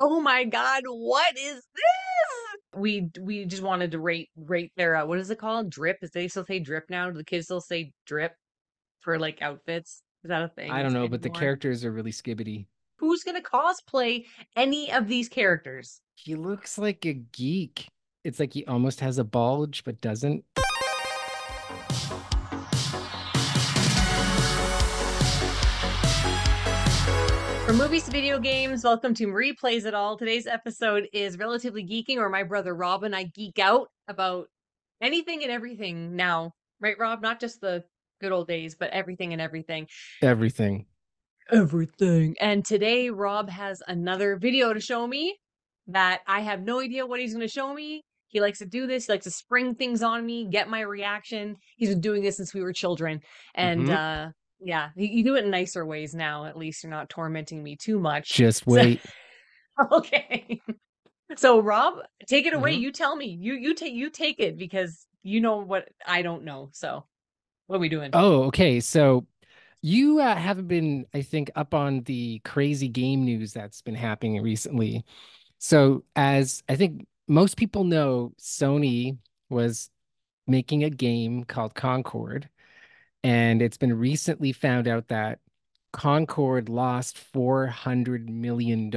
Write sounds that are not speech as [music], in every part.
Oh my god, what is this? We we just wanted to rate rate their uh, what is it called? Drip? Is they still say drip now? Do the kids still say drip for like outfits? Is that a thing? I don't know, but the anymore? characters are really skibbity. Who's gonna cosplay any of these characters? He looks like a geek. It's like he almost has a bulge, but doesn't. Movies video games, welcome to Marie Plays It All. Today's episode is relatively geeking, or my brother Rob and I geek out about anything and everything now. Right, Rob? Not just the good old days, but everything and everything. Everything. Everything. And today, Rob has another video to show me that I have no idea what he's going to show me. He likes to do this. He likes to spring things on me, get my reaction. He's been doing this since we were children. And Mhm. uh yeah, you, do it in nicer ways now. At least you're not tormenting me too much. Just So- wait. [laughs] okay. So Rob, take it away. Mhm. You tell me. You you take you take it because you know what I don't know. So what are we doing? Oh, okay. So you uh, haven't been, I think, up on the crazy game news that's been happening recently. So, as I think most people know, Sony was making a game called Concord, and it's been recently found out that Concord lost $400 million.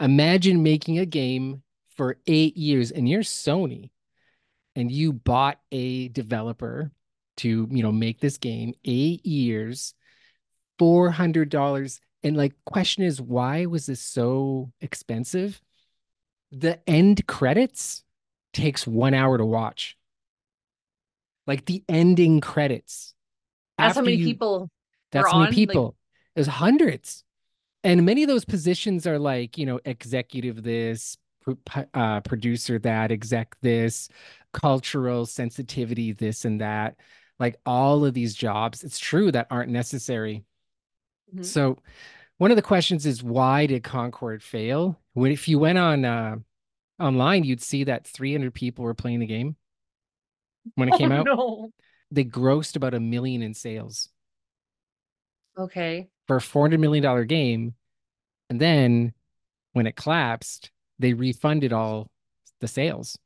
Imagine making a game for eight years, and you're Sony, and you bought a developer to, you know, make this game, eight years, $400. And like, question is, why was this so expensive? The end credits takes one hour to watch. Like the ending credits. That's how many you- people that's how on, many like- people. There's hundreds. And many of those positions are like, you know, executive this, uh, producer that, exec this, cultural sensitivity this and that. Like all of these jobs, it's true that aren't necessary. Mhm. So one of the questions is why did Concord fail? When if you went on uh online, you'd see that 300 people were playing the game when it [laughs] oh, came oh, out. No. They grossed about a million in sales. Okay. for a $400 million game. And then when it collapsed, they refunded all the sales.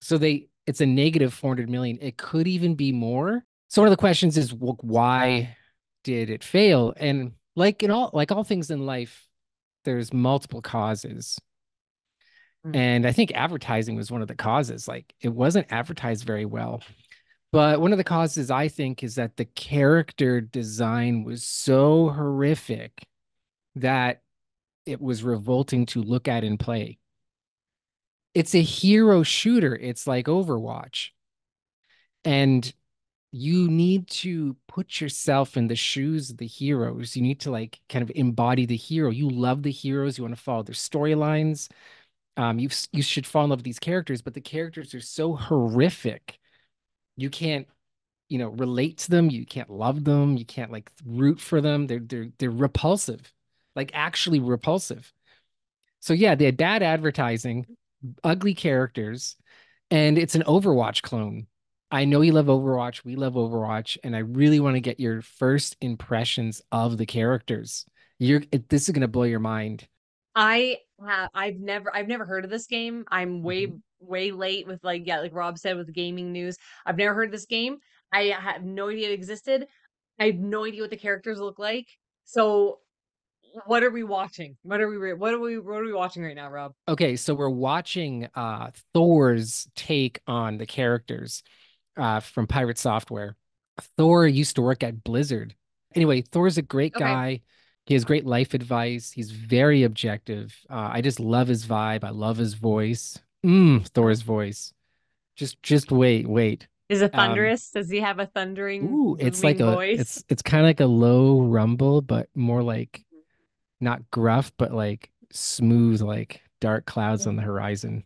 So they it's a negative 400 million. It could even be more. So one of the questions is wh- why did it fail? And like in all like all things in life, there's multiple causes. Mm. And I think advertising was one of the causes. Like it wasn't advertised very well. But one of the causes I think is that the character design was so horrific that it was revolting to look at and play. It's a hero shooter. It's like Overwatch. And you need to put yourself in the shoes of the heroes. You need to like kind of embody the hero. You love the heroes. You want to follow their storylines. Um, you you should fall in love with these characters, but the characters are so horrific. You can't, you know, relate to them. You can't love them. You can't like root for them. They're they're they're repulsive, like actually repulsive. So yeah, they had bad advertising, ugly characters, and it's an Overwatch clone. I know you love Overwatch. We love Overwatch, and I really want to get your first impressions of the characters. You're this is gonna blow your mind. I ha- I've never I've never heard of this game. I'm way Mhm. way late with like yeah, like Rob said with gaming news. I've never heard of this game. I have no idea it existed. I have no idea what the characters look like. So what are we watching? What are we re- what are we what are we watching right now, Rob? Okay, so we're watching uh Thor's take on the characters uh from Pirate Software. Thor used to work at Blizzard. Anyway, Thor's a great Okay. guy. He has great life advice. He's very objective. Uh, I just love his vibe. I love his voice. Mm, Thor's voice. Just just wait, wait. Is it Um, thunderous? Does he have a thundering Ooh, it's like a voice? it's it's kind of like a low rumble, but more like not gruff, but like smooth, like dark clouds on the horizon.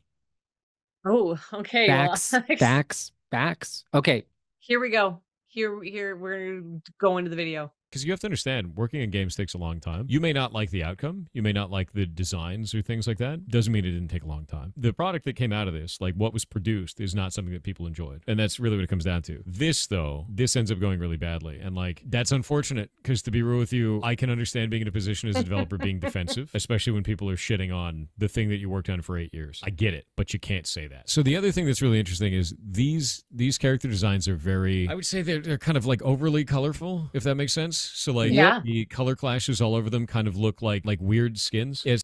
Oh, okay. well, backs, [laughs] facts, facts. Okay, here we go. Here here we're going to the video. Because you have to understand working in games takes a long time. You may not like the outcome. You may not like the designs or things like that. Doesn't mean it didn't take a long time. The product that came out of this like what was produced is not something that people enjoyed. And that's really what it comes down to. This though this ends up going really badly. And like that's unfortunate because to be real with you i can understand being in a position as a developer [laughs] being defensive especially when people are shitting on the thing that you worked on for eight years. I get it but you can't say that. So the other thing that's really interesting is these these character designs are very i would say they're, they're kind of like overly colorful if that makes sense so like Yeah. the color clashes all over them kind of look like like weird skins. It's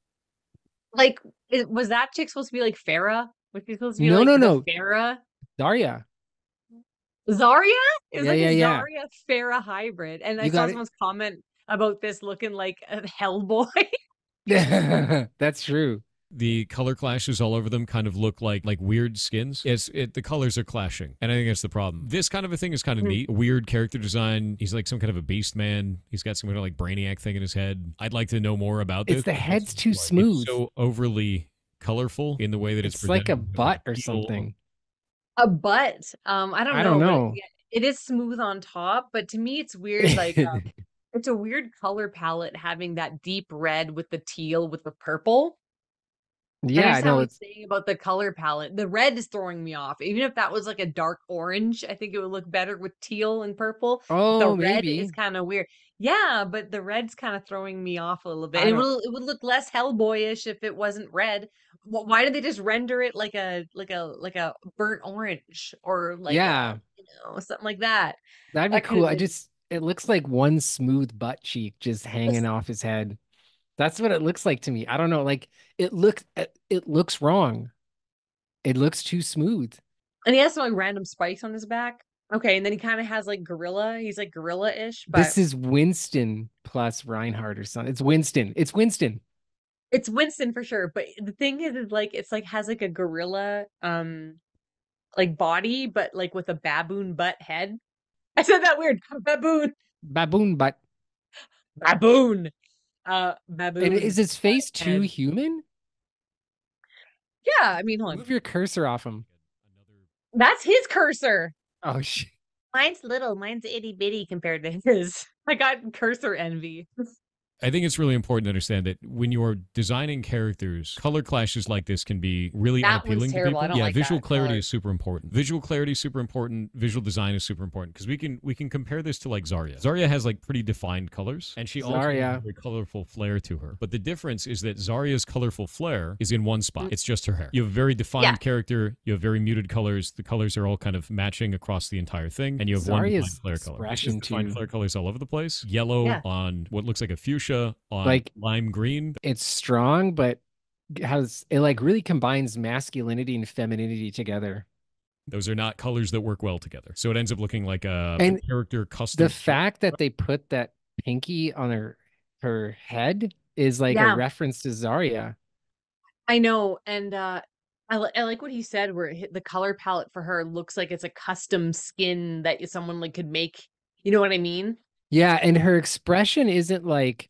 Like, is, was that chick supposed to be like Pharah? Was she supposed to be No, like no, no. Pharah? Daria. Zarya? It was Yeah, like yeah, a yeah. Zarya Pharah hybrid. And I saw got it. someone's comment about this looking like a Hellboy. [laughs] That's true. The color clashes all over them kind of look like like weird skins. It's it the colors are clashing, and I think that's the problem. This kind of a thing is kind of Hmm. neat. Weird character design. He's like some kind of a beast man. He's got some kind of like brainiac thing in his head. I'd like to know more about this. It's the because head's too like, it's smooth. so overly colorful in the way that it's, It's like a butt or something. a butt. Um, I don't know. I don't know. It is smooth on top, but to me it's weird. Like um, [laughs] it's a weird color palette having that deep red with the teal with the purple. Yeah, I know it's saying about the color palette. The red is throwing me off. Even if that was like a dark orange, I think it would look better with teal and purple. Oh, the red maybe. is kind of weird. Yeah, but the red's kind of throwing me off a little bit. I It would it would look less Hellboyish if it wasn't red. Wh- Why did they just render it like a like a like a burnt orange or like a, Yeah. you know something like that? That'd be that cool. I just it looks like one smooth butt cheek just hanging off his head. That's what it looks like to me. I don't know. Like it looks it, it looks wrong. It looks too smooth. And he has some like random spikes on his back. Okay, and then he kind of has like gorilla. He's like gorilla-ish, but This is Winston plus Reinhardt or something. It's Winston. It's Winston. it's Winston for sure. But the thing is, is like it's like has like a gorilla um like body, but like with a baboon butt head. [laughs] I said that weird. [laughs] Baboon. Baboon butt. Baboon. Uh baboon. And is his face too head. human? yeah, I mean hold on. Move your cursor off him. That's his cursor. Oh shit. Mine's little, mine's itty bitty compared to his. [laughs] I got cursor envy. [laughs] I think it's really important to understand that when you're designing characters, color clashes like this can be really That one's to terrible. I people. don't yeah, like visual that clarity color. is super important. Visual clarity is super important. Visual design is super important because we can we can compare this to like Zarya. Zarya has like pretty defined colors, and she also has a very colorful flair to her. But the difference is that Zarya's colorful flair is in one spot. Mm. It's just her hair. You have a very defined Yeah. character. You have very muted colors. The colors are all kind of matching across the entire thing, and you have one Zarya's defined flare color. expression Just defined too. colors all over the place. Yellow Yeah. on what looks like a fuchsia on Like- lime green. It's strong, but has it like really combines masculinity and femininity together. Those are not colors that work well together. So it ends up looking like a And character custom. The fact that they put that pinky on her her head is like Yeah. a reference to Zarya. I know, and uh I, li- I like what he said where the color palette for her looks like it's a custom skin that someone like could make. You know what I mean? Yeah, and her expression isn't like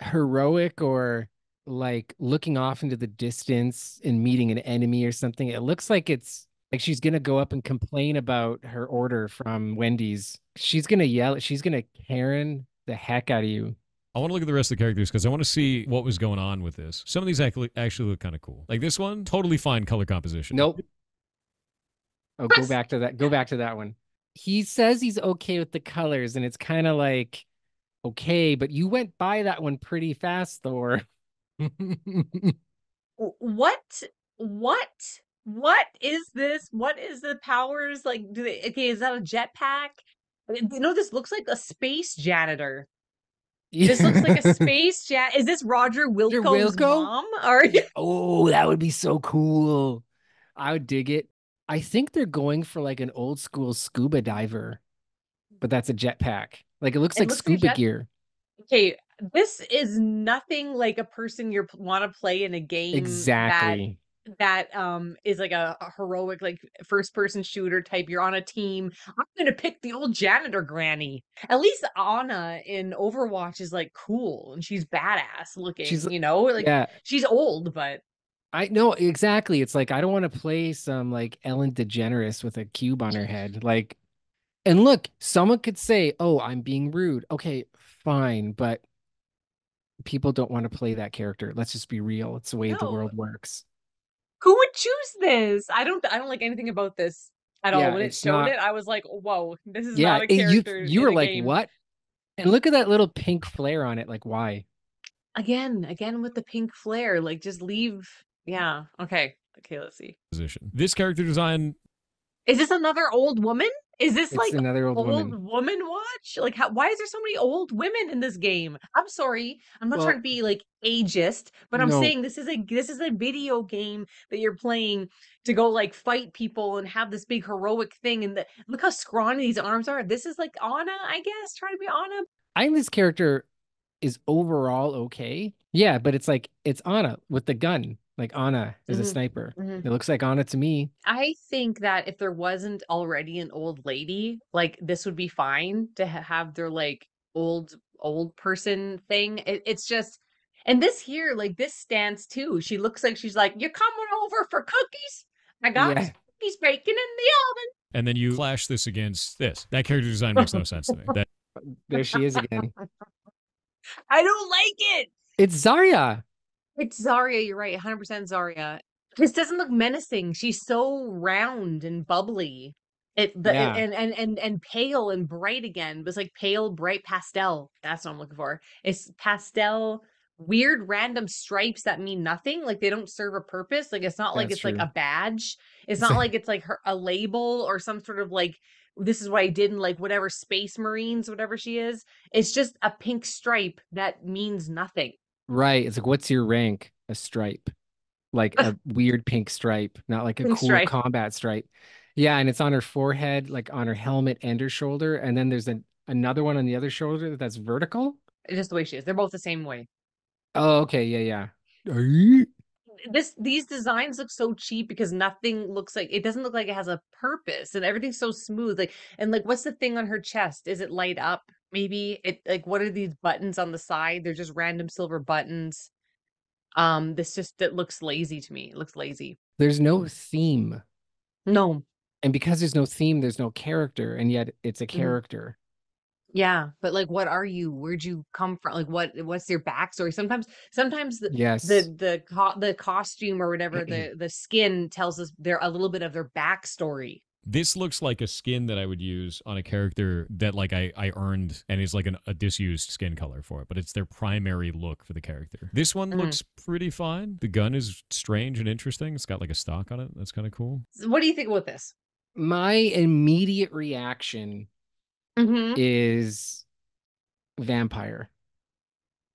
heroic or like looking off into the distance and meeting an enemy or something. It looks like it's like she's gonna go up and complain about her order from Wendy's. She's gonna yell. She's gonna Karen the heck out of you. I want to look at the rest of the characters because I want to see what was going on with this. Some of these actually actually look kind of cool. Like this one, totally fine color composition. Nope. Oh, go back to that. Go back to that one. He says he's okay with the colors, and it's kind of like okay, but you went by that one pretty fast, Thor. [laughs] What? What? What is this? What is the powers like? Do they? Okay, is that a jetpack? Uh, You know, this looks like a space janitor. This looks like a [laughs] space jan. Is this Roger Wilco's Wilco? mom? Or [laughs] Oh, that would be so cool. I would dig it. I think they're going for like an old school scuba diver, but that's a jetpack. Like it looks It like looks scuba gear. okay, this is nothing like a person you want to play in a game. that- Exactly. that um is like a, a heroic like first person shooter type you're on a team i'm gonna pick the old janitor granny at least ana in overwatch is like cool and she's badass looking She's- you know like yeah, she's old but I know exactly. It's like I don't want to play some like Ellen DeGeneres with a cube on her [laughs] head. Like And look, someone could say, "Oh, I'm being rude." Okay, fine, but people don't want to play that character. Let's just be real. It's the way the world works. Who would choose this? I don't. I don't like anything about this at all. When it showed not- it, I was like, "Whoa, this is Yeah, not a it- you you in were a like, game. "What?" And look at that little pink flare on it. Like, why? Again, again with the pink flare. Like, just leave. Yeah. Okay. Okay. Let's see. Position. This character design Is this another old woman? Is this It's like another old, old woman. woman watch? Like, how, why is there so many old women in this game? I'm sorry, I'm not Well- trying to be like ageist, but I'm No. saying this is a this is a video game that you're playing to go like fight people and have this big heroic thing. And the, look how scrawny these arms are. This is like Ana, I guess, trying to be Ana. I think this character is overall okay. Yeah, but it's like it's Ana with the gun. Like Ana is a Mhm. sniper. It looks like Ana to me. I think that if there wasn't already an old lady, like this would be fine to ha- have their like old old person thing. It, it's just, and this here, like this stance too. She looks like she's like, "You're coming over for cookies? I got Yeah. cookies baking in the oven." and then you clash this against this. That character design makes no sense to me. That There she is again. [laughs] I don't like it. It's Zarya. It's Zarya. You're right. 100% Zarya. This doesn't look menacing. She's so round and bubbly. It the, Yeah. and, and and and pale and bright again. But it's like pale, bright pastel. That's what I'm looking for. It's pastel, weird, random stripes that mean nothing. Like they don't serve a purpose. Like it's not like That's it's like a badge. It's not like- [laughs] like it's like her a label or some sort of like this is what I did in like whatever space marines, whatever she is. It's just a pink stripe that means nothing. Right. It's like, what's your rank? A stripe. Like a [laughs] weird pink stripe, not like a Pink cool stripe. combat stripe. Yeah, and it's on her forehead, like on her helmet and her shoulder. And then there's an, another one on the other shoulder that's vertical. It's just the way she is. They're both the same way. Oh, okay. Yeah, yeah. This these designs look so cheap because nothing looks like it doesn't look like it has a purpose and everything's so smooth. Like and like what's the thing on her chest? Is it light up? Maybe it like what are these buttons on the side? They're just random silver buttons. Um, this just it looks lazy to me. It looks lazy. There's no theme. No, And because there's no theme, there's no character, and yet it's a Mm-hmm. character. yeah, but like what are you? Where'd you come from? Like what what's your backstory? Sometimes sometimes the Yes. the the co- the costume or whatever the the skin tells us they're a little bit of their backstory. This looks like a skin that I would use on a character that like I, I earned and is like an, a disused skin color for it, but it's their primary look for the character. This one Mhm. looks pretty fine. The gun is strange and interesting. It's got like a stock on it. That's kind of cool. What do you think about this? My immediate reaction Mm-hmm. is vampire.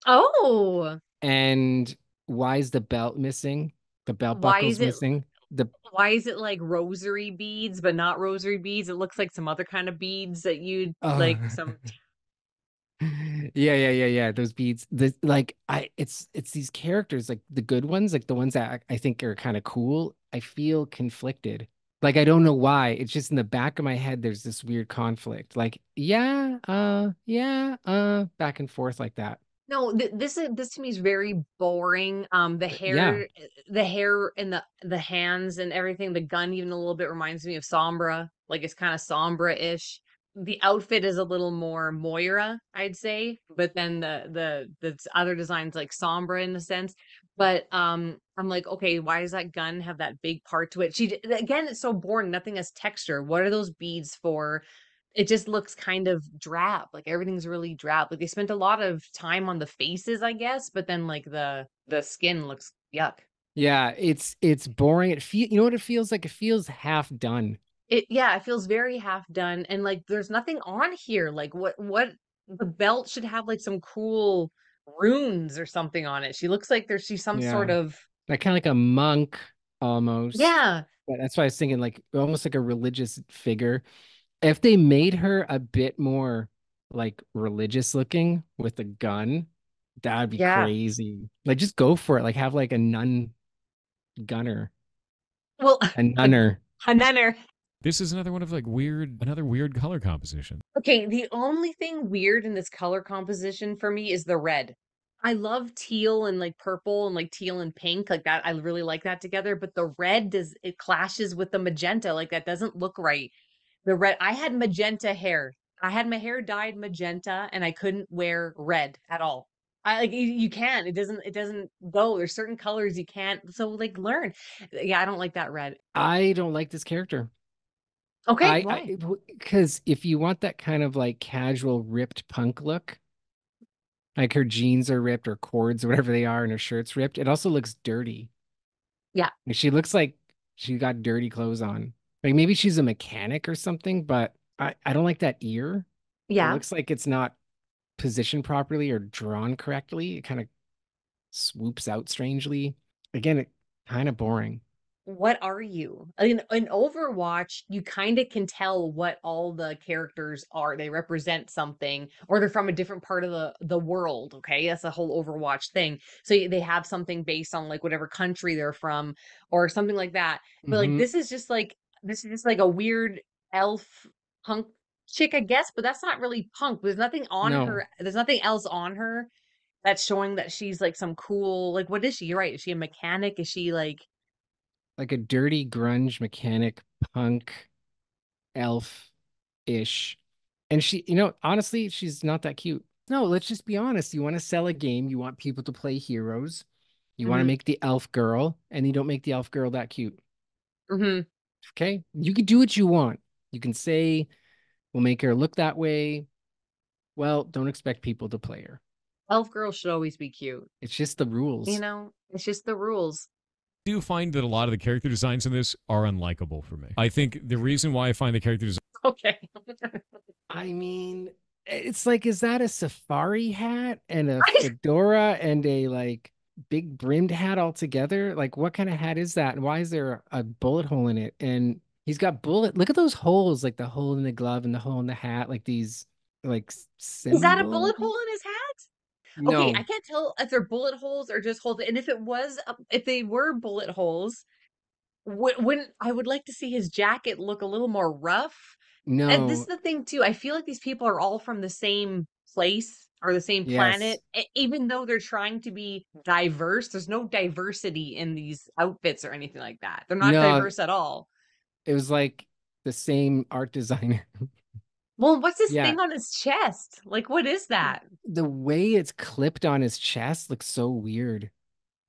Oh, And why is the belt missing? The belt Why buckle's is it- missing. The why is it like rosary beads, but not rosary beads? It looks like some other kind of beads that you'd like Oh. some. [laughs] yeah, yeah, yeah, yeah. Those beads. The like I it's it's these characters, like the good ones, like the ones that I think are kind of cool. I feel conflicted. Like I don't know why. It's just in the back of my head there's this weird conflict. Like, yeah, uh, yeah, uh, back and forth like that. No, th- this is this to me is very boring. Um, the yeah. hair, the hair and the the hands and everything. The gun even a little bit reminds me of Sombra. Like it's kind of Sombra-ish. The outfit is a little more Moira, I'd say, but then the the the s- other designs like Sombra in a sense. But um, I'm like, okay, why does that gun have that big part to it? She d- again, it's so boring. Nothing has texture. What are those beads for? It just looks kind of drab like everything's really drab like they spent a lot of time on the faces i guess but then like the the skin looks yuck Yeah, it's it's boring. It feel you know what it feels like? It feels half done. it yeah it feels very half done and like there's nothing on here like what what the belt should have like some cool runes or something on it she looks like there's she's some sort of Like kind of like a monk almost. yeah But that's why I was thinking like almost like a religious figure. If they made her a bit more like religious looking with a gun, that'd be Yeah. crazy. Like just go for it. Like have like a nun gunner, well a nunner. A nunner. This is another one of like weird, another weird color composition. Okay, the only thing weird in this color composition for me is the red. I love teal and like purple and like teal and pink like that. I really like that together, but the red does it clashes with the magenta like that doesn't look right. The red. I had magenta hair. I had my hair dyed magenta, and I couldn't wear red at all. I like you, you can't. It doesn't. It doesn't go. There's certain colors you can't. So like learn. Uh, yeah, I don't like that red. I don't like this character. Okay, because if you want that kind of like casual ripped punk look, like her jeans are ripped or cords or whatever they are, and her shirt's ripped, it also looks dirty. Yeah. She looks like she got dirty clothes on. Like maybe she's a mechanic or something, but I, I don't like that ear. It yeah. looks like it's not positioned properly or drawn correctly. It kind of swoops out strangely. Again, it kind of boring. what are you? In in Overwatch, you kind of can tell what all the characters are. They represent something, or they're from a different part of the the world. Okay, that's a whole Overwatch thing. So they have something based on like whatever country they're from, or something like that. But like Mhm. this is just like this is just like a weird elf punk chick, I guess. But that's not really punk. There's nothing on No. her. There's nothing else on her that's showing that she's like some cool. Like what is she? You're right. Is she a mechanic? Is she like? Like a dirty grunge mechanic punk elf ish. And she, you know, honestly, she's not that cute. No, let's just be honest. You want to sell a game, you want people to play heroes, you want to make the elf girl, and you don't make the elf girl that cute. hmm Okay. You can do what you want. You can say, we'll make her look that way. Well, don't expect people to play her. Elf girls should always be cute. It's just the rules. You know, it's just the rules. I do find that a lot of the character designs in this are unlikable for me. I think the reason why I find the character design [laughs] Okay. I mean, it's like, is that a safari hat and a [laughs] fedora and a like big brimmed hat all together? Like, what kind of hat is that? And why is there a bullet hole in it? And he's got bullet. Look at those holes, like the hole in the glove and the hole in the hat, like these, like Is that a bullet hole in his hat? No, Okay, I can't tell if they're bullet holes or just holes. And if it was, uh, if they were bullet holes, wou- wouldn't I would like to see his jacket look a little more rough. no. And this is the thing too. I feel like these people are all from the same place or the same planet, e- even though they're trying to be diverse. There's no diversity in these outfits or anything like that. They're not No. diverse at all. It was like the same art designer. [laughs] Well, what's this Yeah. thing on his chest? Like, what is that? The way it's clipped on his chest looks so weird.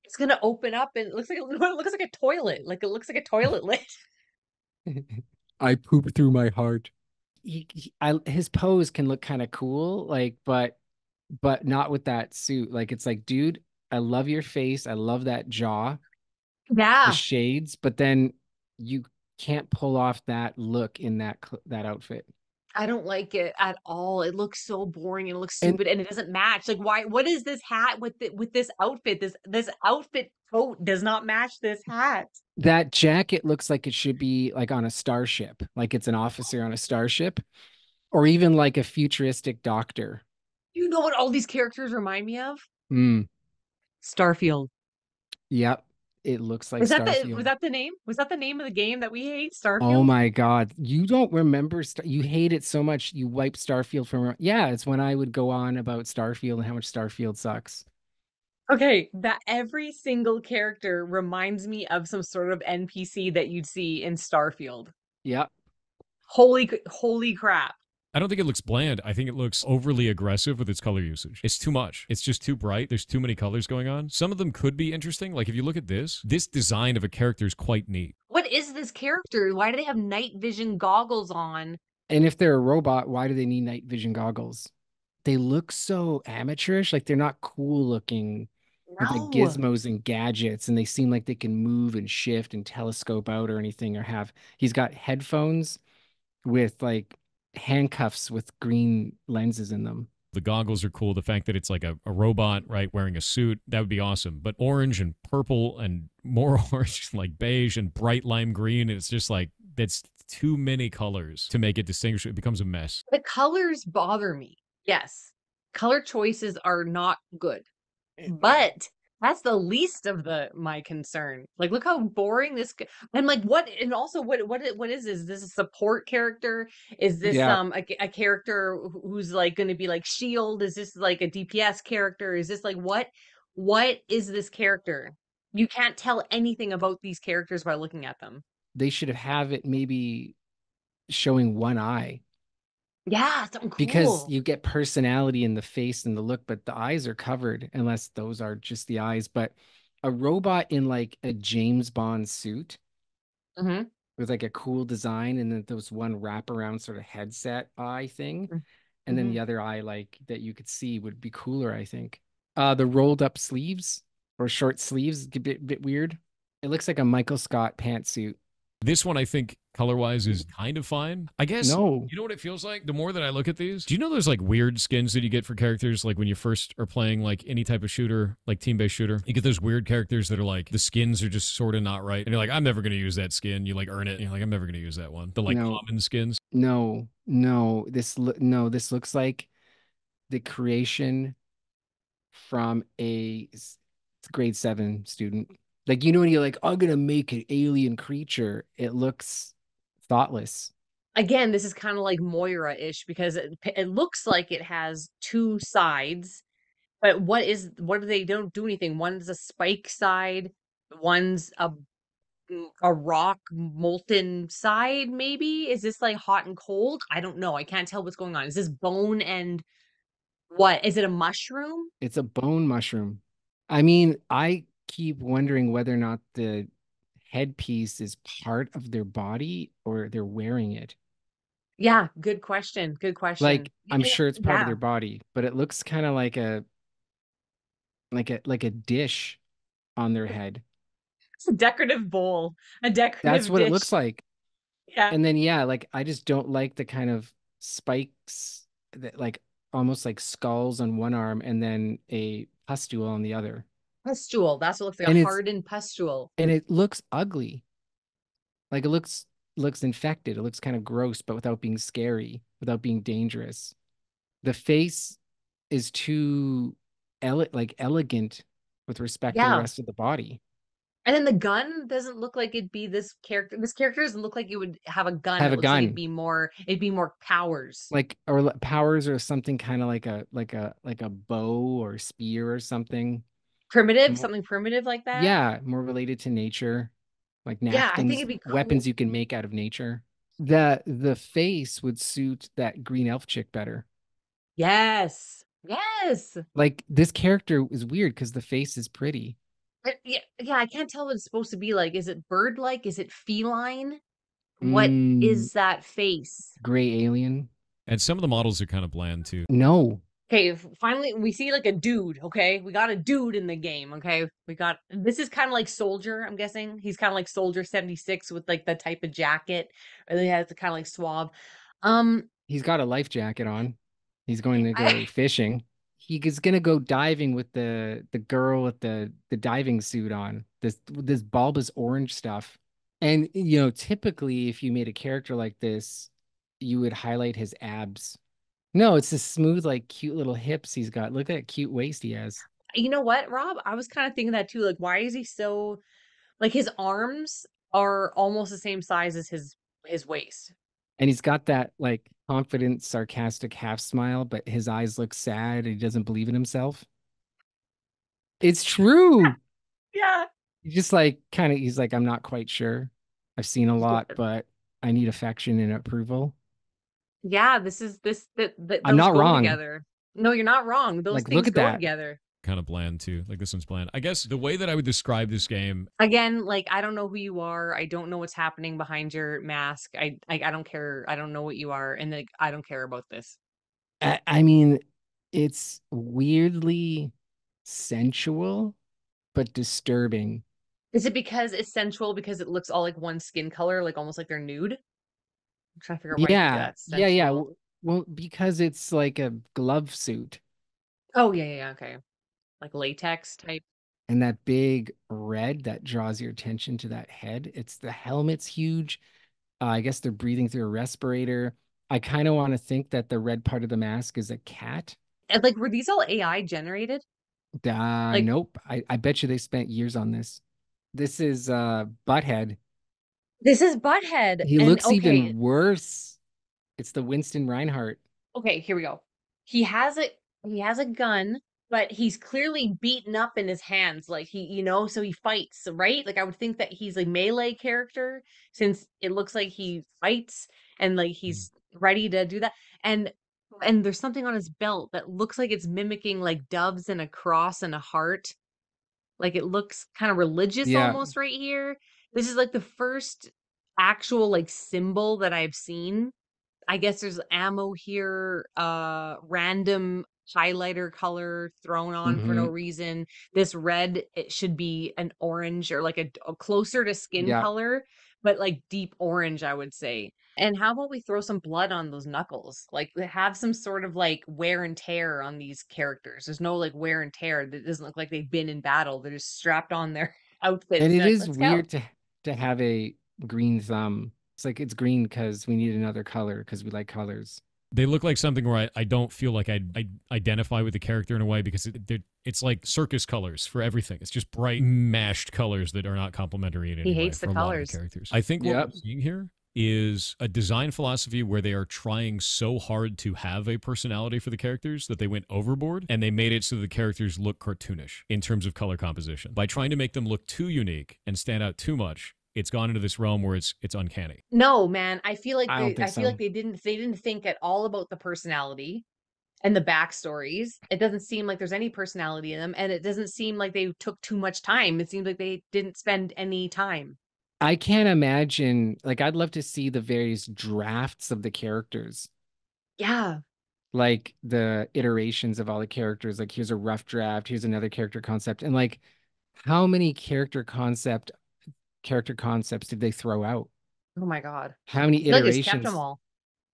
It's gonna open up and it looks like [laughs] it looks like a toilet. Like it looks like a toilet lid. [laughs] I poop through my heart. He, he- I, his pose can look kind of cool, like, but, but not with that suit. Like, it's like, dude, I love your face. I love that jaw, Yeah. shades, but then you can't pull off that look in that that outfit. I don't like it at all. It looks so boring and it looks And- stupid and it doesn't match. Like why what is this hat with the, with this outfit? This this outfit coat does not match this hat. That jacket looks like it should be like on a starship, like it's an officer on a starship, or even like a futuristic doctor. You know what all these characters remind me of? Hmm. Starfield. Yep. It looks like was that the was that the name? Was that the name of the game that we hate? Starfield? Oh my God. You don't remember Star you hate it so much you wipe Starfield from yeah, it's when I would go on about Starfield and how much Starfield sucks. Okay, that every single character reminds me of some sort of NPC that you'd see in Starfield. Yep. Holy holy crap. I don't think it looks bland. I think it looks overly aggressive with its color usage. It's too much. It's just too bright. There's too many colors going on. Some of them could be interesting. Like if you look at this, this design of a character is quite neat. What is this character? Why do they have night vision goggles on? And if they're a robot, why do they need night vision goggles? They look so amateurish, like they're not cool looking with like No. gizmos and gadgets, and they seem like they can move and shift and telescope out or anything, or have he's got headphones with like handcuffs with green lenses in them. The goggles are cool. The fact that it's like a, a robot, right, wearing a suit, that would be awesome. But orange and purple and more [laughs] orange, like beige and bright lime green, it's just like, that's too many colors to make it distinguishable. It becomes a mess. The colors bother me. Yes. Color choices are not good. But that's the least of the my concern. Like look how boring this and like what and also what what what is this? Is this a support character? Is this Yeah. um a, a character who's like going to be like shield? Is this like a DPS character? Is this like what what is this character? You can't tell anything about these characters by looking at them. They should have it maybe showing one eye Yeah, something cool. because you get personality in the face and the look, but the eyes are covered unless those are just the eyes. But a robot in like a James Bond suit hmm with like a cool design and then those one wraparound sort of headset eye thing. Mm, And then the other eye like that you could see would be cooler, I think. Uh the rolled up sleeves or short sleeves, a bit bit weird. It looks like a Michael Scott pantsuit. This one, I think, color wise, is mm. kind of fine. I guess. No. You know what it feels like? The more that I look at these, do you know those like weird skins that you get for characters? Like when you first are playing like any type of shooter, like team based shooter, you get those weird characters that are like the skins are just sort of not right. And you're like, I'm never going to use that skin. You like earn it. You're like, I'm never going to use that one. The like No. common skins. No, no, this lo- no, this looks like the creation from a grade seven student. Like you know when you're like, I'm gonna make an alien creature. It looks thoughtless. Again, this is kind of like Moira-ish because it, it looks like it has two sides, but what is what do they don't do anything? One's a spike side, one's a mm, a rock molten side. Maybe is this like hot and cold? I don't know. I can't tell what's going on. Is this bone and what? Is it a mushroom? It's a bone mushroom. I mean, I keep wondering whether or not the headpiece is part of their body or they're wearing it. Yeah, good question. Good question. Like I'm sure it's part of their body, but it looks kind of like a like a like a dish on their head. It's a decorative bowl, a decorative. That's what it looks like. Yeah. And then yeah, like I just don't like the kind of spikes that like almost like skulls on one arm and then a pustule on the other. Pustule. That's what looks like And a hardened pustule. And it looks ugly. Like it looks looks infected. It looks kind of gross, but without being scary, without being dangerous. The face is too ele- like elegant with respect to the rest of the body. And then the gun doesn't look like it'd be this character. This character doesn't look like it would have a gun. Have it a looks like gun. it'd be more. It'd be more powers. Like or powers or something kind of like a like a like a bow or spear or something. Primitive, more- something primitive like that. Yeah, more related to nature, like Yeah, I think it'd be weapons you can make out of nature. The the face would suit that green elf chick better. Yes. Yes. Like this character is weird because the face is pretty. But yeah, yeah. I can't tell what it's supposed to be like. Is it bird-like? Is it feline? What is Mm, that face? gray alien? And some of the models are kind of bland too. No, Okay, finally we see like a dude, okay? We got a dude in the game, okay? We got this is kind of like Soldier, I'm guessing. He's kind of like Soldier 76 with like the type of jacket. and he has the kind of like swab. Um he's got a life jacket on. He's going to go I- [laughs] fishing. He is gonna go diving with the the girl with the the diving suit on. This this bulbous orange stuff. And you know, typically if you made a character like this, you would highlight his abs. No, it's the smooth, like cute little hips he's got. Look at that cute waist he has. you know what, Rob? I was kind of thinking that too. Like why is he so like his arms are almost the same size as his his waist. And he's got that like confident, sarcastic half smile, but his eyes look sad and he doesn't believe in himself. It's true. [laughs] Yeah. He's just like kind of he's like, I'm not quite sure. I've seen a lot, but I need affection and approval. Yeah, this is this that, that I'm not go wrong. together. No, you're not wrong. Those Like, things look at go that. together. Kind of bland too. Like this one's bland. I guess the way that I would describe this game, again like i don't know who you are i don't know what's happening behind your mask i i, I don't care i don't know what you are and like i don't care about this I, I mean, it's weirdly sensual, but disturbing. is it because it's sensual because it looks all like one skin color like almost like they're nude i'm trying to figure out Yeah, that's yeah, yeah. Well, because it's like a glove suit oh yeah, yeah yeah okay like latex type and that big red that draws your attention to that head. It's the helmet's huge. Uh, I guess they're breathing through a respirator. I kind of want to think that the red part of the mask is a cat. and like were these all ai generated Uh, Like- nope. I, I bet you they spent years on this. This is uh Butthead. This is butthead He and, looks okay. even worse. It's the Winston Reinhardt. okay here we go. He has a he has a gun but he's clearly beaten up in his hands like he you know so he fights right? Like i would think that he's a melee character since it looks like he fights and like he's mm. ready to do that. And and there's something on his belt that looks like it's mimicking like doves and a cross and a heart. Like it looks kind of religious Yeah. almost right here this is like the first actual like symbol that i've seen. I guess there's ammo here uh random highlighter color thrown on for no reason. This red it should be an orange or like a, a closer to skin Yeah. color but like deep orange i would say. And how about we throw some blood on those knuckles? Like have some sort of like wear and tear on these characters. There's no like wear and tear that doesn't look like they've been in battle. They're just strapped on their [laughs] outfits and it is like, go." weird to to have a green thumb. It's like it's green because we need another color because we like colors. They look like something where I, I don't feel like I, I identify with the character in a way because it, it's like circus colors for everything. It's just bright mm. mashed colors that are not complementary in any He way hates the for a lot of colors. characters. I think what Yep. we're seeing here is a design philosophy where they are trying so hard to have a personality for the characters that they went overboard and they made it so the characters look cartoonish in terms of color composition. By trying to make them look too unique and stand out too much, it's gone into this realm where it's it's uncanny. No, man. I feel like I they, I think feel so. like they didn't they didn't think at all about the personality and the backstories. It doesn't seem like there's any personality in them, and it doesn't seem like they took too much time. It seems like they didn't spend any time. I can't imagine. Like, I'd love to see the various drafts of the characters, Yeah. like the iterations of all the characters. Like, here's a rough draft. Here's another character concept, and like, how many character concept character concepts did they throw out? Oh my god. How many I feel like they kept iterations? them all.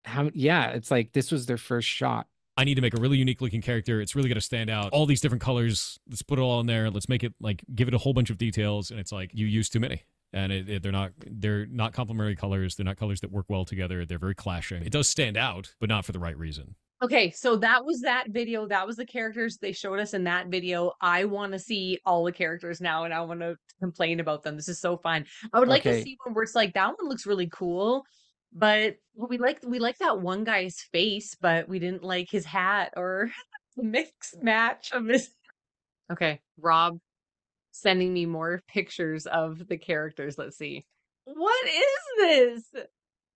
How? Yeah, it's like this was their first shot. I need to make a really unique looking character. It's really going to stand out. All these different colors. Let's put it all in there. Let's make it like give it a whole bunch of details. And it's like you use too many, and it, it- they're not they're not complementary colors. They're not colors that work well together. They're very clashing. It does stand out, but not for the right reason. Okay, so that was that video. That was the characters they showed us in that video. I want to see all the characters now and I want to complain about them. This is so fun. I would like to see one where it's like that one looks really cool, but we like we like that one guy's face, but we didn't like his hat or [laughs] the mix match of his [laughs] Okay, Rob sending me more pictures of the characters. Let's see. What is this?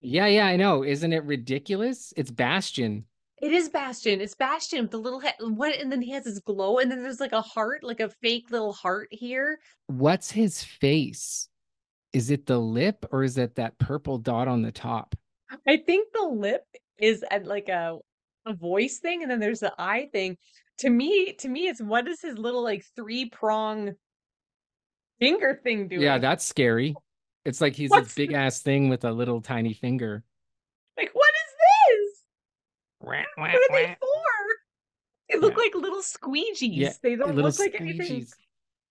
Yeah, yeah, I know. Isn't it ridiculous? It's Bastion. It is Bastion. It's Bastion with the little head. What? And then he has his glow, and then there's like a heart, like a fake little heart here. What's his face? Is it the lip or is it that purple dot on the top? I think the lip is at like a a voice thing, and then there's the eye thing. To me, to me, it's what is his little like three prong finger thing doing? Yeah, that's scary. It's like he's a What's big ass thing with a little tiny finger. like what is this? [laughs] Wah, What are they for? They look Yeah. like little squeegees. Yeah, they don't look like anything. [laughs]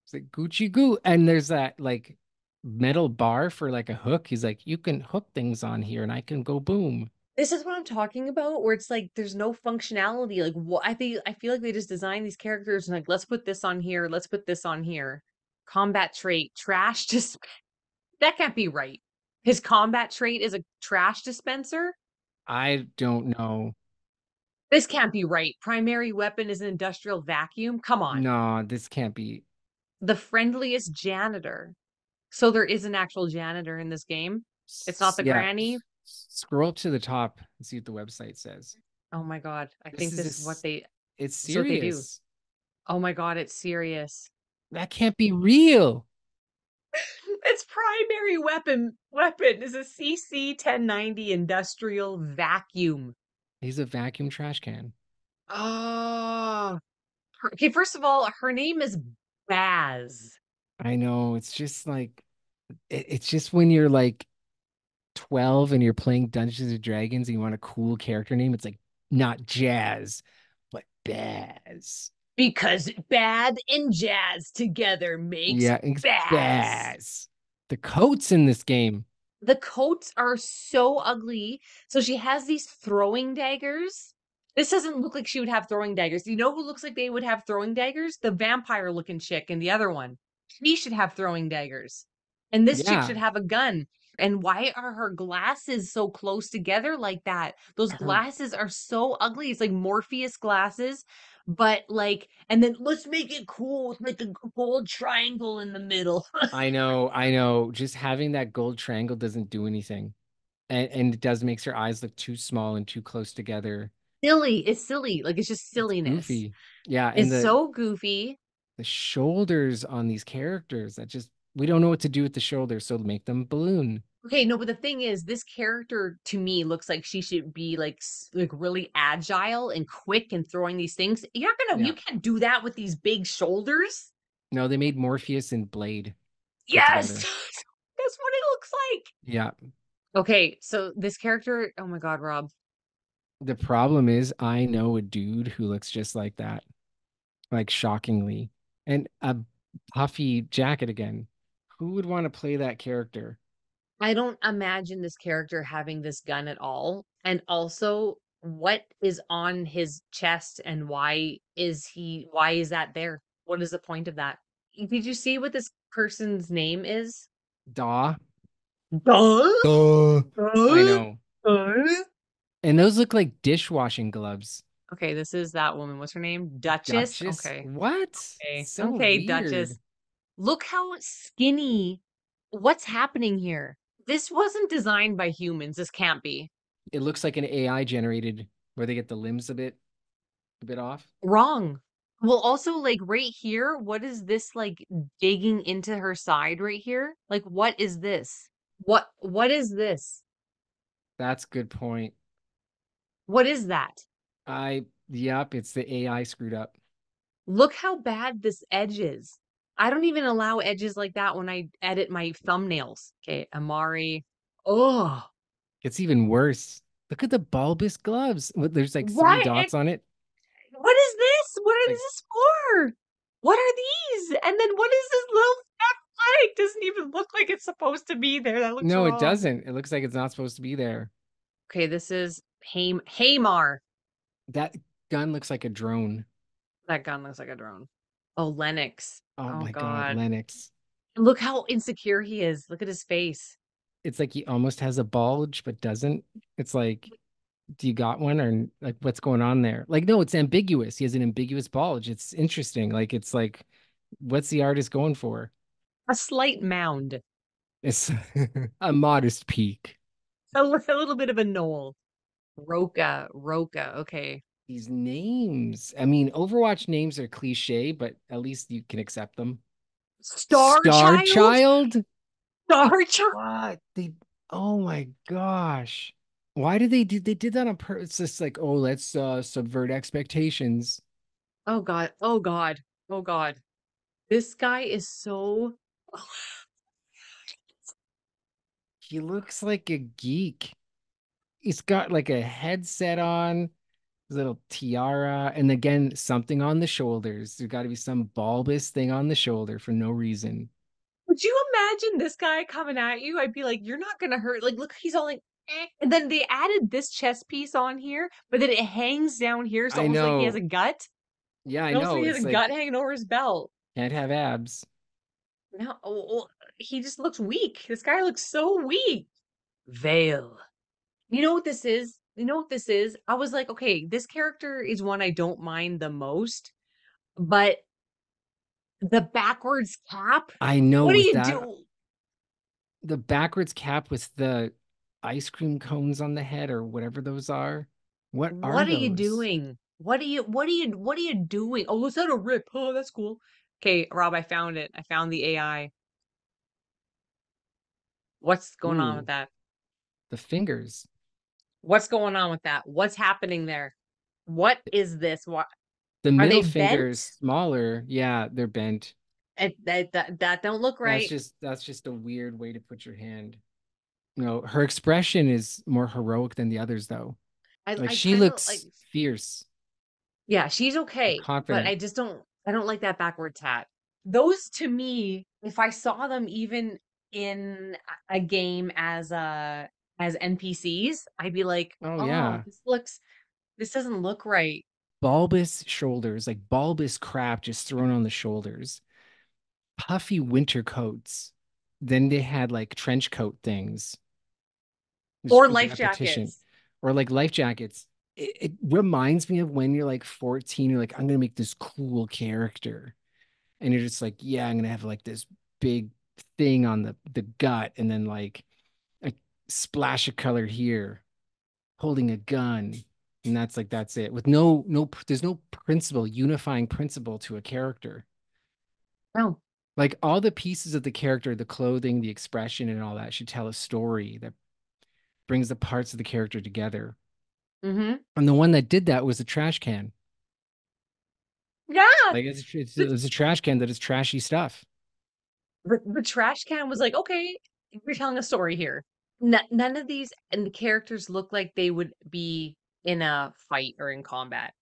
It's like Gucci goo. And there's that like metal bar for like a hook. He's like, you can hook things on here and I can go boom. This is what I'm talking about, where it's like there's no functionality. Like what I think I feel like they just designed these characters and like let's put this on here, let's put this on here. Combat trait, trash [laughs] dis that can't be right. His combat trait is a trash dispenser. I don't know. This can't be right. Primary weapon is an industrial vacuum. Come on. No, this can't be. The friendliest janitor. So there is an actual janitor in this game. It's not the Yeah, granny? Scroll up to the top and see what the website says. Oh my god. I This think is this a is what they It's That's they do. serious. Oh my god, it's serious. That can't be real. [laughs] its primary weapon weapon is a CC 1090 industrial vacuum. He's a vacuum trash can. Oh. Okay, first of all, her name is Baz. I know. It's just like, it, it's just when you're like 12 and you're playing Dungeons and Dragons and you want a cool character name, it's like not Jazz, but Baz. Because bad and jazz together makes Yeah, Baz. Baz. The coats in this game. The coats are so ugly. So she has these throwing daggers. This doesn't look like she would have throwing daggers. You know who looks like they would have throwing daggers? The vampire looking chick and the other one. She should have throwing daggers. And this Yeah. chick should have a gun. And why are her glasses so close together like that? Those uh-huh. glasses are so ugly. It's like Morpheus glasses. But like, and then let's make it cool with like a gold triangle in the middle. I know, I know. Just having that gold triangle doesn't do anything. And and it does makes her eyes look too small and too close together. silly. It's silly. Like it's just It's silliness. goofy. Yeah, It's the so goofy. the shoulders on these characters that just we don't know what to do with the shoulders, so make them balloon. Okay, no, but the thing is, this character to me looks like she should be like s- like really agile and quick and throwing these things. You're not gonna, Yeah. you can't do that with these big shoulders. No, they made Morpheus and Blade. Yes, [laughs] that's what it looks like. Yeah. Okay, so this character, oh my god, Rob, The problem is I know a dude who looks just like that. Like shockingly. And a puffy jacket again. Who would want to play that character? I don't imagine this character having this gun at all. And also, what is on his chest and why is he, why is that there? What is the point of that? Did you see what this person's name is? Daw. Duh. I know. And those look like dishwashing gloves. Okay, this is that woman. What's her name? Duchess. Duchess? Okay. What? Okay. So okay, Duchess. Look how skinny. What's happening here? This wasn't designed by humans. This can't be. It looks like an AI generated where they get the limbs a bit a bit off. Wrong. Well, also, like right here, what is this like digging into her side right here? Like, what is this? What what is this? That's good point. What is that? I yep, it's the AI screwed up. Look how bad this edge is. I don't even allow edges like that when I edit my thumbnails. Okay, Emari. Oh, It's even worse. Look at the bulbous gloves. What- There's like three Why- dots on it. what is this? What is Like- this for? What are these? And then what is this little flag? Doesn't even look like it's supposed to be there. That looks No, it doesn't. It looks like it's not supposed to be there. Okay, this is Ham Haymar. That gun looks like a drone. That gun looks like a drone. Oh, Lennox. Oh, Oh, my God. god, Lennox. Look how insecure he is. Look at his face. It's like he almost has a bulge but doesn't. It's like do you got one or like what's going on there? Like no, it's ambiguous. He has an ambiguous bulge. It's interesting. Like it's like what's the artist going for? A slight mound. It's [laughs] a modest peak. A, li- a little bit of a knoll. Roka. Roka. Okay. These names. I mean, Overwatch names are cliche, but at least you can accept them. Star, Star Child? Child? Star Child. What? They oh my gosh. Why did they do they did that on purpose? It's just like, oh, let's uh subvert expectations. Oh God. Oh God. Oh God. This guy is so. He looks like a geek. He's got like a headset on, little tiara, and again, something on the shoulders. There's got to be some bulbous thing on the shoulder for no reason. Would you imagine this guy coming at you? I'd be like, you're not gonna hurt. Like, look, he's all like, eh. and then they added this chest piece on here, but then it hangs down here, so I almost like he has a gut. Yeah, I know. like he has It's a like, gut hanging over his belt. can't have abs. No, he just looks weak. This guy looks so weak. Vale. You know what this is? You know what this is? I was like, okay, this character is one I don't mind the most, but the backwards cap. I know what do you that, do? the backwards cap with the ice cream cones on the head or whatever those are. What are What are you doing? What are you? What are you? What are you doing? Oh, is that a rip? Oh, that's cool. Okay, Rob, I found it. I found the AI. What's going on with that? The fingers. What's going on with that? What's happening there? What is this? What? The middle they finger is bent? smaller. Yeah, they're bent. It, that, that that don't look right. That's just that's just a weird way to put your hand. You know, her expression is more heroic than the others though. I, Like I she kinda looks like. fierce. Yeah, she's okay, but. I just don't. I don't like that backwards hat. Those to me, if I saw them even in a a game as uh as NPCs, I'd be like, Oh, oh, yeah. this looks. This doesn't look right. Bulbous shoulders, like bulbous crap just thrown on the shoulders. Puffy winter coats. Then they had like trench coat things. Just Or life repetition. jackets. Or like life jackets. it, it reminds me of when you're like 14, you're like, I'm gonna make this cool character. And you're just like, yeah, I'm gonna have like this big thing on the the gut, and then like splash of color here, holding a gun. And that's like that's it. With no no there's no principle, unifying principle to a character. No. Like all the pieces of the character, the clothing, the expression, and all that should tell a story that brings the parts of the character together. Mm-hmm. And the one that did that was a trash can. Yeah. Like it's, it's, it's a trash can that is trashy stuff. The, the trash can was like, okay, you're telling a story here. N- none of these and the characters look like they would be in a fight or in combat.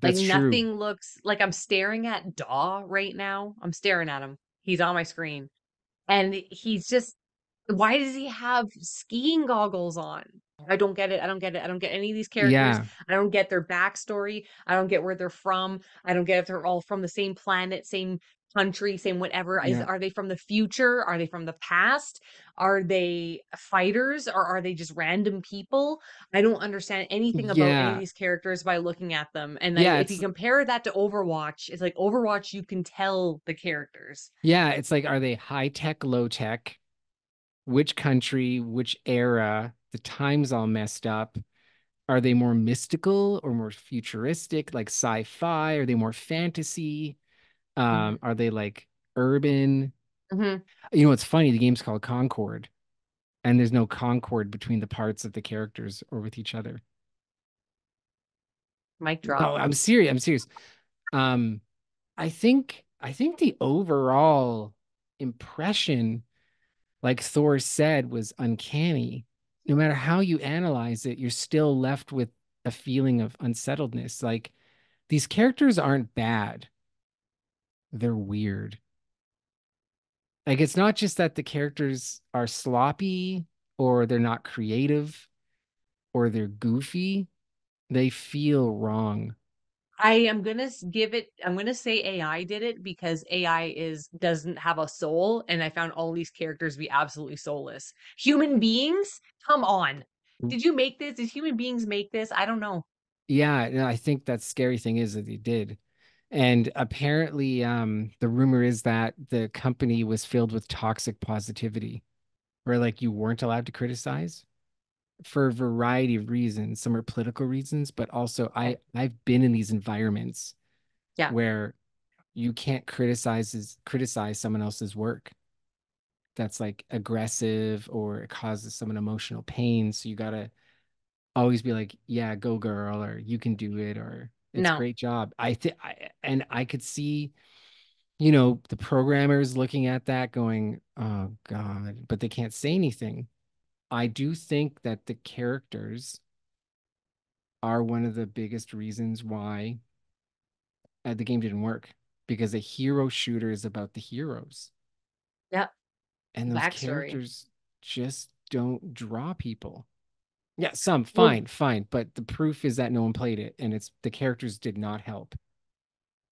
That's like true. nothing looks like I'm staring at Daw right now. I'm staring at him. He's on my screen. And he's just why does he have skiing goggles on? I don't get it. I don't get it. I don't get any of these characters. Yeah. I don't get their backstory. I don't get where they're from. I don't get if they're all from the same planet, same country, same whatever. Is, are they from the future? Are they from the past? Are they fighters or are they just random people? I don't understand anything about any of these characters by looking at them. And Yeah, like, if you compare that to Overwatch, it's like Overwatch, you can tell the characters. Yeah, it's like, are they high tech, low tech? Which country, which era? The time's all messed up. Are they more mystical or more futuristic, like sci-fi? Are they more fantasy? Um, are they like urban? Mhm. You know, it's funny, the game's called Concord, and there's no concord between the parts of the characters or with each other. Mic drop. Oh, I'm serious. I'm serious. Um, I think I think the overall impression, like Thor said, was uncanny. No matter how you analyze it, you're still left with a feeling of unsettledness. Like these characters aren't bad. They're weird. Like it's not just that the characters are sloppy or they're not creative or they're goofy. They feel wrong. I am gonna give it. I'm gonna say AI did it because AI is doesn't have a soul, and I found all these characters be absolutely soulless. Human beings, come on! Did you make this? Did human beings make this? I don't know. Yeah, I think that scary thing is that they did. And apparently, um, the rumor is that the company was filled with toxic positivity, where like you weren't allowed to criticize for a variety of reasons. Some are political reasons, but also I I've been in these environments Yeah. where you can't criticize criticize someone else's work. That's like aggressive or it causes someone emotional pain. So you gotta always be like, yeah, go girl, or you can do it, or it's No. a great job. I think, I, and I could see, you know, the programmers looking at that going, oh God, but they can't say anything. I do think that the characters are one of the biggest reasons why uh, the game didn't work because a hero shooter is about the heroes. Yep. And those Backstory. characters just don't draw people. Yeah, some Well- fine, fine, but the proof is that no one played it and it's the characters did not help.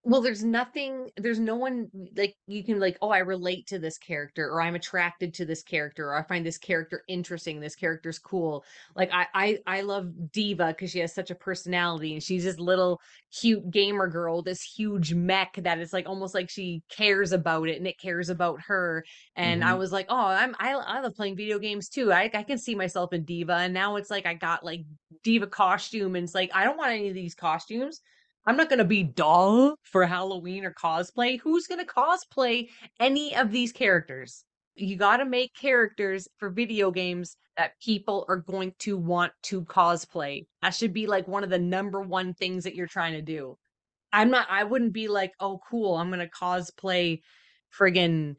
Well, there's nothing. There's no one like you can like. Oh, I relate to this character, or I'm attracted to this character, or I find this character interesting. This character's cool. Like I, I, I love D.Va because she has such a personality, and she's this little cute gamer girl, this huge mech that is like almost like she cares about it, and it cares about her. And I Mhm. was like, oh, I'm, I, I love playing video games too. I, I can see myself in D.Va, and now it's like I got like D.Va costume, and it's like I don't want any of these costumes. I'm not gonna be doll for Halloween or cosplay. Who's gonna cosplay any of these characters? You gotta make characters for video games that people are going to want to cosplay. That should be like one of the number one things that you're trying to do. I'm not, I wouldn't be like, oh, cool, I'm gonna cosplay friggin'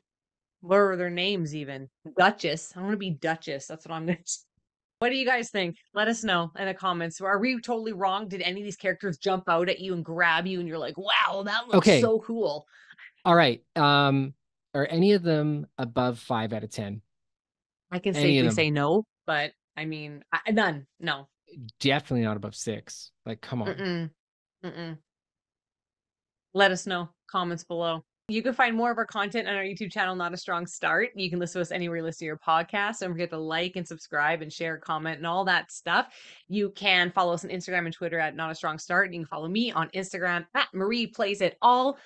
what are their names even? Duchess. I'm gonna be Duchess. That's what I'm gonna [laughs] what do you guys think? Let us know in the comments. Are we totally wrong? Did any of these characters jump out at you and grab you and you're like, wow, that looks Okay. so cool? All right. Um, are any of them above five out of 10? I can Any safely say no, but I mean, I, none. No. Definitely not above six. Like, come on. Mm-mm. Mm-mm. Let us know. Comments below. You can find more of our content on our YouTube channel, Not a Strong Start. You can listen to us anywhere you listen to your podcast. Don't forget to like and subscribe and share, comment, and all that stuff. You can follow us on Instagram and Twitter at Not a Strong Start. And you can follow me on Instagram at Marie Plays It All.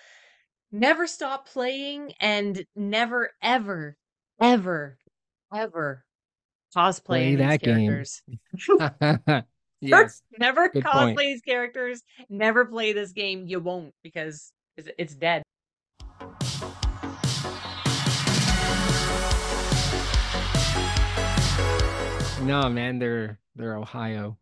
Never stop playing and never, ever, ever, ever cosplay Play any of these that game. characters. [laughs] [laughs] yes. never Good cosplay point. these characters. Never play this game. You won't because it's dead. No, man, they're they're Ohio.